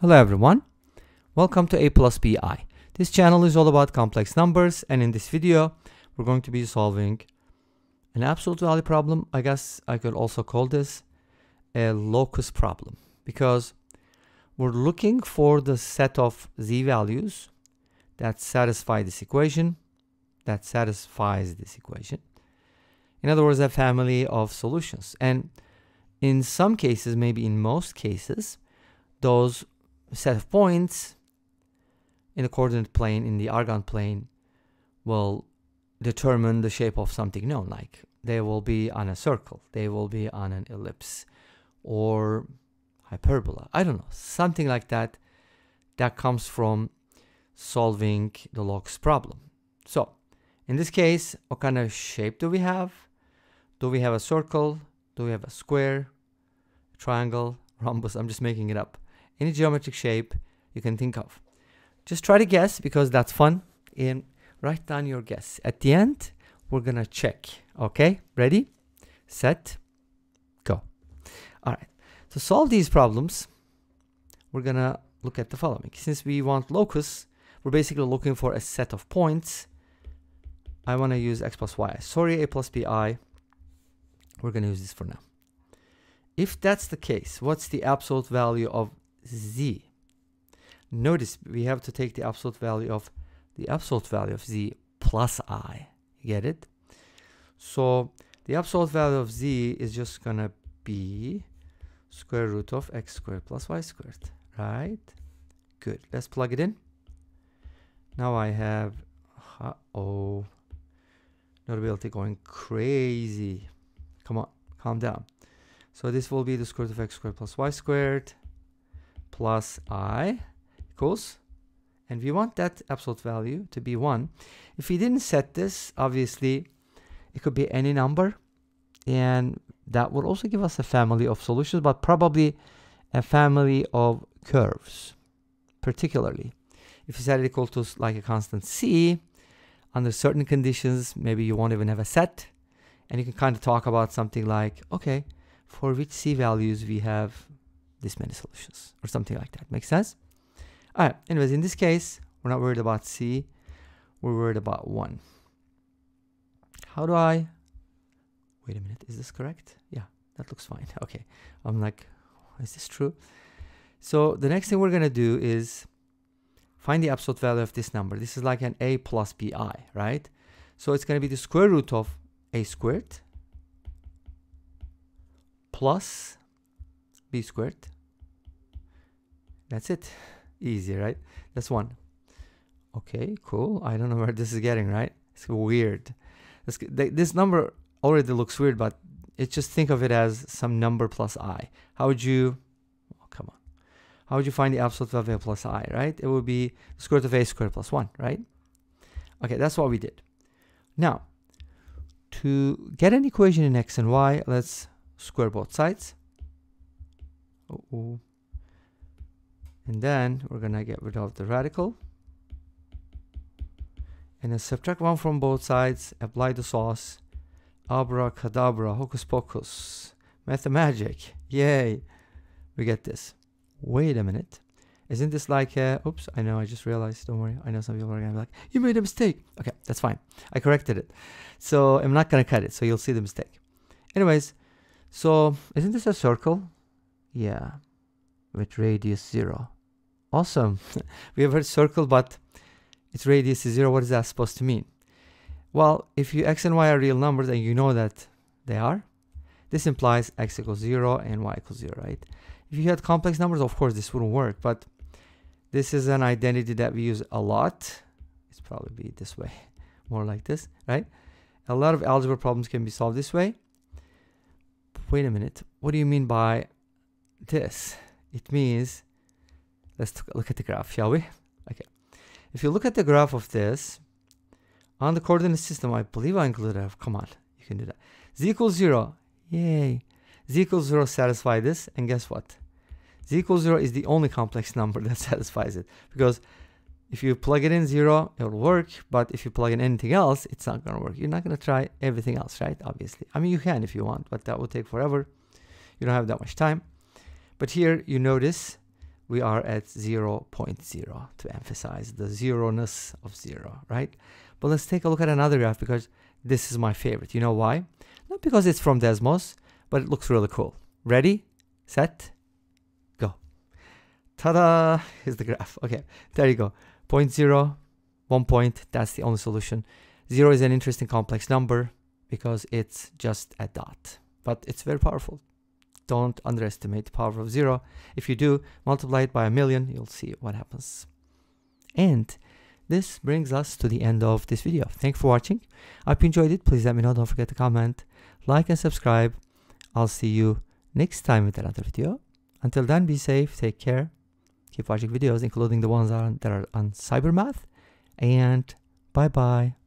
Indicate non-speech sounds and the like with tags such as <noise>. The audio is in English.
Hello everyone, welcome to A plus BI. This channel is all about complex numbers and in this video we're going to be solving an absolute value problem. I guess I could also call this a locus problem because we're looking for the set of z values that satisfy this equation, that satisfies this equation. In other words, a family of solutions. And in some cases, maybe in most cases, those set of points in the coordinate plane, in the Argand plane, will determine the shape of something known. Like they will be on a circle, they will be on an ellipse, or hyperbola. I don't know, something like that that comes from solving the locus problem. So in this case, what kind of shape do we have? Do we have a circle? Do we have a square, triangle, rhombus? I'm just making it up any geometric shape you can think of. Just try to guess because that's fun and write down your guess. At the end, we're gonna check. Okay, ready, set, go. All right, to solve these problems, we're gonna look at the following. Since we want locus, we're basically looking for a set of points. I wanna use x plus y. Sorry, a plus bi. We're gonna use this for now. If that's the case, what's the absolute value of z. Notice we have to take the absolute value of the absolute value of z plus i. Get it? So the absolute value of z is just gonna be square root of x squared plus y squared, right? Good. Let's plug it in. Now I have, uh oh, notability going crazy. Come on, calm down. So this will be the square root of x squared plus y squared plus i equals, and we want that absolute value to be 1. If we didn't set this, obviously, it could be any number, and that would also give us a family of solutions, but probably a family of curves, particularly. If you set it equal to like a constant c, under certain conditions, maybe you won't even have a set, and you can kind of talk about something like, okay, for which c values we have this many solutions or something like that. Makes sense? All right. Anyways, in this case, we're not worried about C. We're worried about 1. How do I... Wait a minute. Is this correct? Yeah, that looks fine. <laughs> Okay. I'm like, is this true? So the next thing we're going to do is find the absolute value of this number. This is like an a plus bi, right? So it's going to be the square root of a squared plus b squared. That's it. Easy, right? That's one. Okay, cool. I don't know where this is getting, right? It's weird. This, this number already looks weird, but it just think of it as some number plus i. How would you, oh, come on. How would you find the absolute value of a plus i, right? It would be the square root of a squared plus 1, right? Okay, that's what we did. Now, to get an equation in x and y, let's square both sides. Uh -oh. And then we're gonna get rid of the radical. And then subtract one from both sides, apply the sauce. Abracadabra, hocus pocus. Mathemagic, yay. We get this. Wait a minute. Isn't this like, uh, oops, I know, I just realized, don't worry. I know some people are gonna be like, you made a mistake. Okay, that's fine. I corrected it. So I'm not gonna cut it, so you'll see the mistake. Anyways, so isn't this a circle? Yeah, with radius 0. Awesome. <laughs> we have heard circle, but its radius is 0. What is that supposed to mean? Well, if you x and y are real numbers and you know that they are, this implies x equals 0 and y equals 0, right? If you had complex numbers, of course, this wouldn't work, but this is an identity that we use a lot. It's probably be this way, <laughs> more like this, right? A lot of algebra problems can be solved this way. Wait a minute. What do you mean by this, it means, let's look at the graph, shall we? Okay. If you look at the graph of this, on the coordinate system, I believe I included it. Come on, you can do that. Z equals 0. Yay. Z equals 0 satisfy this, and guess what? Z equals 0 is the only complex <laughs> number that satisfies it. Because if you plug it in 0, it will work. But if you plug in anything else, it's not going to work. You're not going to try everything else, right? Obviously. I mean, you can if you want, but that will take forever. You don't have that much time. But here you notice we are at 0, 0.0 to emphasize the zero-ness of 0, right? But let's take a look at another graph because this is my favorite. You know why? Not because it's from Desmos, but it looks really cool. Ready, set, go. Ta-da! Here's the graph. Okay, there you go. Point zero, one point, that's the only solution. Zero is an interesting complex number because it's just a dot, but it's very powerful. Don't underestimate the power of zero. If you do, multiply it by a million, you'll see what happens. And this brings us to the end of this video. Thanks for watching. I hope you enjoyed it. Please let me know. Don't forget to comment, like, and subscribe. I'll see you next time with another video. Until then, be safe, take care, keep watching videos, including the ones on, that are on SyberMath, and bye bye.